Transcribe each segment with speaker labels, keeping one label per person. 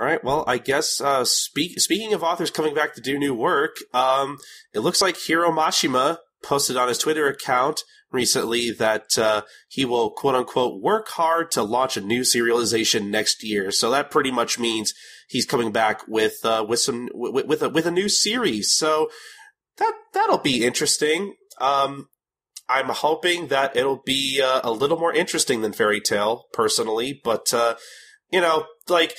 Speaker 1: All right. Well, I guess uh, speak, speaking of authors coming back to do new work, um, it looks like Hiro Mashima posted on his Twitter account recently that uh, he will quote unquote work hard to launch a new serialization next year. So that pretty much means he's coming back with uh, with some with, with a with a new series. So that that'll be interesting. Um, I'm hoping that it'll be uh, a little more interesting than Fairy Tail, personally. But uh, you know, like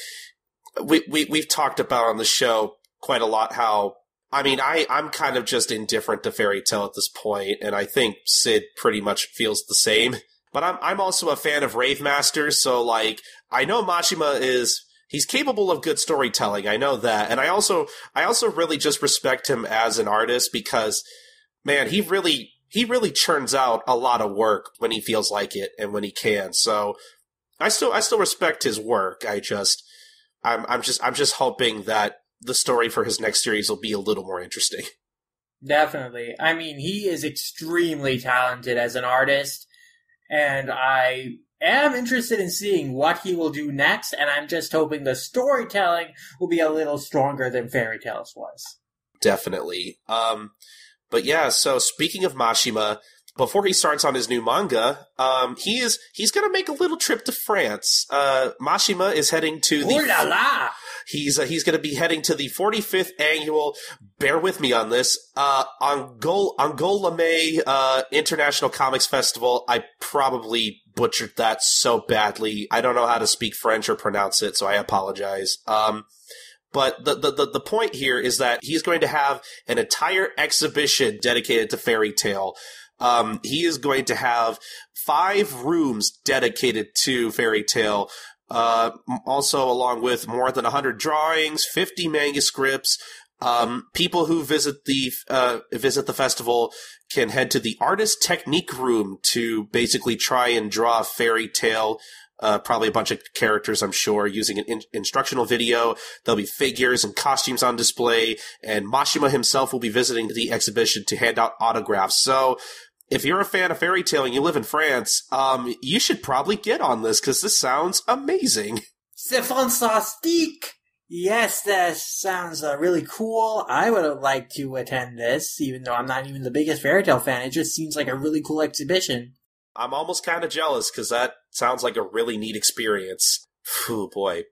Speaker 1: we we we've talked about on the show quite a lot how I mean, I, I'm kind of just indifferent to Fairy Tail at this point, and I think Sid pretty much feels the same. But I'm, I'm also a fan of Rave Masters, so like, I know Mashima is, he's capable of good storytelling, I know that. And I also, I also really just respect him as an artist because, man, he really, he really churns out a lot of work when he feels like it and when he can. So, I still, I still respect his work. I just, I'm, I'm just, I'm just hoping that the story for his next series will be a little more interesting.
Speaker 2: Definitely. I mean, he is extremely talented as an artist, and I am interested in seeing what he will do next, and I'm just hoping the storytelling will be a little stronger than Fairy Tail's was.
Speaker 1: Definitely. Um, but yeah, so speaking of Mashima, before he starts on his new manga, um, he is he's gonna make a little trip to France. Uh, Mashima is heading to the
Speaker 2: Ooh la la!
Speaker 1: He's uh, he's going to be heading to the 45th annual. Bear with me on this. Uh, Angol- Angoulême uh, International Comics Festival. I probably butchered that so badly. I don't know how to speak French or pronounce it, so I apologize. Um, but the, the, the, point here is that he's going to have an entire exhibition dedicated to Fairy Tail. Um, he is going to have five rooms dedicated to Fairy Tail. uh, also, along with more than 100 drawings, 50 manuscripts. Um, people who visit the uh, visit the festival can head to the artist technique room to basically try and draw a Fairy Tail. Uh, probably a bunch of characters, I'm sure, using an in- instructional video. There'll be figures and costumes on display, and Mashima himself will be visiting the exhibition to hand out autographs. So if you're a fan of Fairy Tail and you live in France, um, you should probably get on this because this sounds amazing.
Speaker 2: C'est fantastique! Yes, that sounds uh, really cool. I would like to attend this, even though I'm not even the biggest Fairy Tail fan. It just seems like a really cool exhibition.
Speaker 1: I'm almost kind of jealous because that sounds like a really neat experience. Oh boy.